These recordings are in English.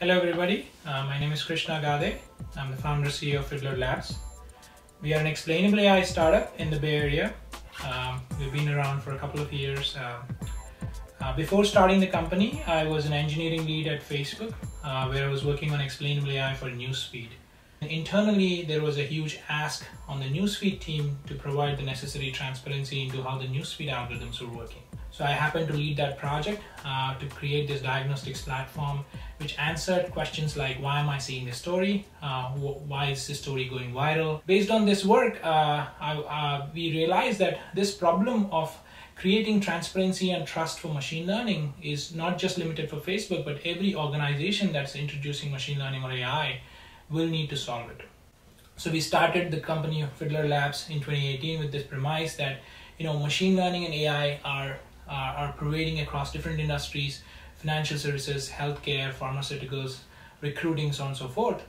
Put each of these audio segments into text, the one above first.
Hello everybody, uh, my name is Krishna Gade. I'm the founder CEO of Fiddler Labs. We are an explainable AI startup in the Bay Area. Um, we've been around for a couple of years. Uh, uh, before starting the company, I was an engineering lead at Facebook, uh, where I was working on explainable AI for newsfeed. Internally, there was a huge ask on the newsfeed team to provide the necessary transparency into how the newsfeed algorithms were working. So I happened to lead that project uh, to create this diagnostics platform, which answered questions like, why am I seeing this story? Uh, why is this story going viral? Based on this work, uh, I, uh, we realized that this problem of creating transparency and trust for machine learning is not just limited for Facebook, but every organization that's introducing machine learning or AI will need to solve it. So we started the company Fiddler Labs in 2018 with this premise that you know machine learning and AI are are, pervading across different industries, financial services, healthcare, pharmaceuticals, recruiting, so on and so forth.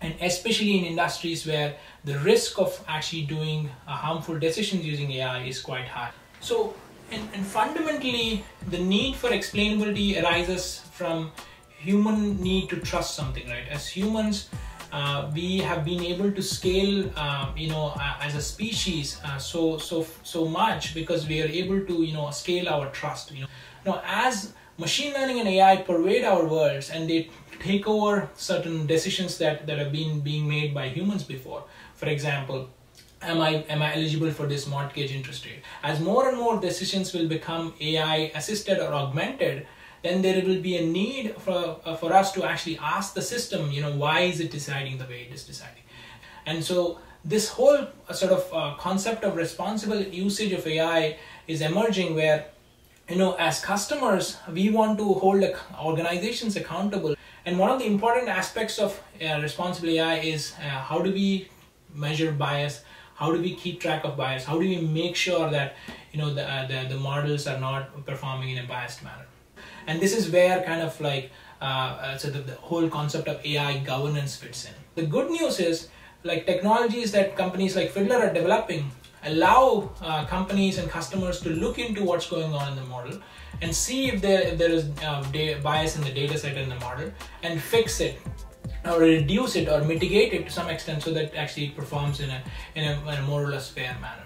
And especially in industries where the risk of actually doing uh, harmful decisions using AI is quite high. So, and, and fundamentally, the need for explainability arises from human need to trust something, right? As humans, uh, we have been able to scale, uh, you know, uh, as a species uh, so so so much because we are able to, you know, scale our trust. You know, now as machine learning and AI pervade our worlds and they take over certain decisions that that have been being made by humans before. For example, am I am I eligible for this mortgage interest rate? As more and more decisions will become AI assisted or augmented then there will be a need for, uh, for us to actually ask the system, you know, why is it deciding the way it is deciding? And so this whole uh, sort of uh, concept of responsible usage of AI is emerging where, you know, as customers, we want to hold organizations accountable. And one of the important aspects of uh, responsible AI is uh, how do we measure bias? How do we keep track of bias? How do we make sure that, you know, the, uh, the, the models are not performing in a biased manner? And this is where kind of like uh, uh, so the, the whole concept of AI governance fits in. The good news is like technologies that companies like Fiddler are developing allow uh, companies and customers to look into what's going on in the model and see if there, if there is uh, bias in the data set in the model and fix it or reduce it or mitigate it to some extent so that actually it performs in a, in a, in a more or less fair manner.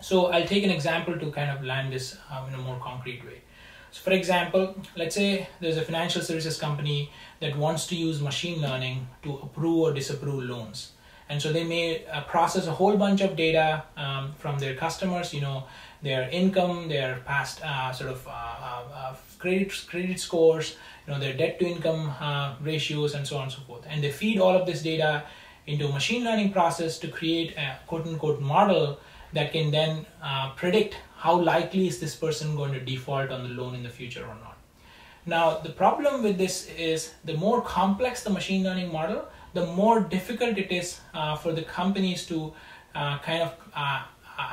So I'll take an example to kind of land this um, in a more concrete way. So for example, let's say there's a financial services company that wants to use machine learning to approve or disapprove loans. And so they may uh, process a whole bunch of data um, from their customers, you know, their income, their past uh, sort of uh, uh, uh credit credit scores, you know, their debt to income uh, ratios, and so on and so forth. And they feed all of this data into a machine learning process to create a quote unquote model that can then predict how likely is this person going to default on the loan in the future or not. Now, the problem with this is the more complex the machine learning model, the more difficult it is uh, for the companies to uh, kind of uh,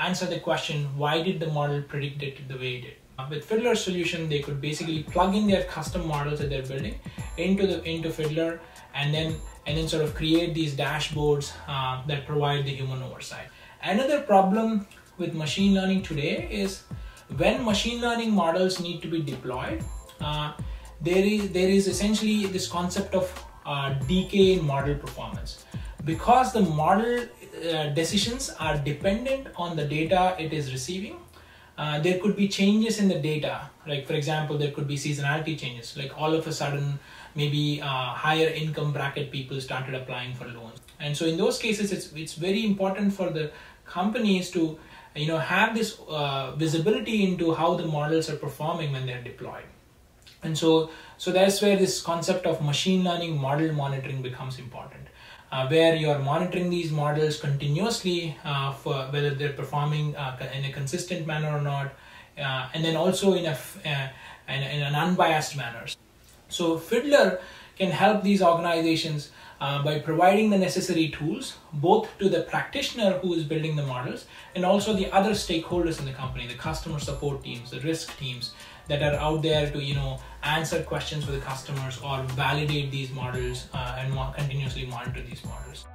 answer the question, why did the model predict it the way it did? With Fiddler's solution, they could basically plug in their custom models that they're building into the into Fiddler, and then and then sort of create these dashboards uh, that provide the human oversight. Another problem with machine learning today is when machine learning models need to be deployed, uh, there is there is essentially this concept of uh, decay in model performance. Because the model uh, decisions are dependent on the data it is receiving. Uh, there could be changes in the data, like for example, there could be seasonality changes, like all of a sudden, maybe uh, higher income bracket people started applying for loans, and so in those cases, it's it's very important for the companies to you know have this uh, visibility into how the models are performing when they're deployed. And so so that's where this concept of machine learning model monitoring becomes important uh, where you're monitoring these models continuously uh, for whether they're performing uh, in a consistent manner or not uh, and then also in a uh, in, in an unbiased manner. So fiddler can help these organizations uh, by providing the necessary tools both to the practitioner who is building the models and also the other stakeholders in the company the customer support teams the risk teams that are out there to you know answer questions for the customers or validate these models uh, and continuously monitor these models